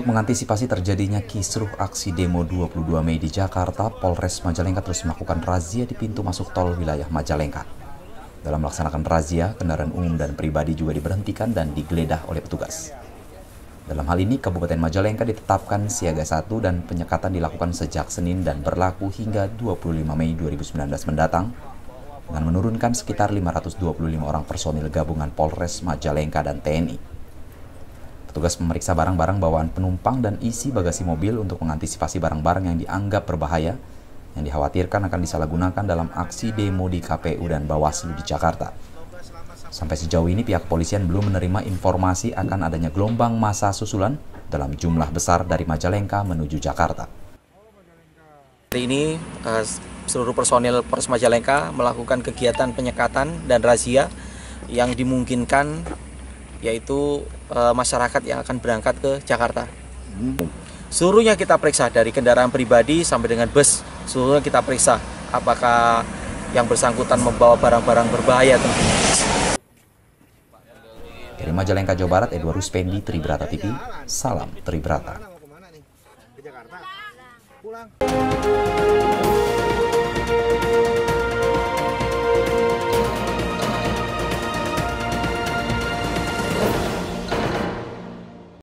mengantisipasi terjadinya kisruh aksi demo 22 Mei di Jakarta, Polres Majalengka terus melakukan razia di pintu masuk tol wilayah Majalengka. Dalam melaksanakan razia, kendaraan umum dan pribadi juga diberhentikan dan digeledah oleh petugas. Dalam hal ini, Kabupaten Majalengka ditetapkan siaga satu dan penyekatan dilakukan sejak Senin dan berlaku hingga 25 Mei 2019 mendatang dengan menurunkan sekitar 525 orang personil gabungan Polres Majalengka dan TNI. Petugas memeriksa barang-barang bawaan penumpang dan isi bagasi mobil untuk mengantisipasi barang-barang yang dianggap berbahaya yang dikhawatirkan akan disalahgunakan dalam aksi demo di KPU dan Bawaslu di Jakarta. Sampai sejauh ini pihak kepolisian belum menerima informasi akan adanya gelombang masa susulan dalam jumlah besar dari Majalengka menuju Jakarta. Hari ini eh, seluruh personil Polres Majalengka melakukan kegiatan penyekatan dan razia yang dimungkinkan yaitu e, masyarakat yang akan berangkat ke Jakarta. Seluruhnya kita periksa dari kendaraan pribadi sampai dengan bus, seluruhnya kita periksa apakah yang bersangkutan membawa barang-barang berbahaya tentunya. Dari Majalengka, Jawa Barat, Edward Ruspendi, Tribrata TV, Salam Tribrata. Pulang.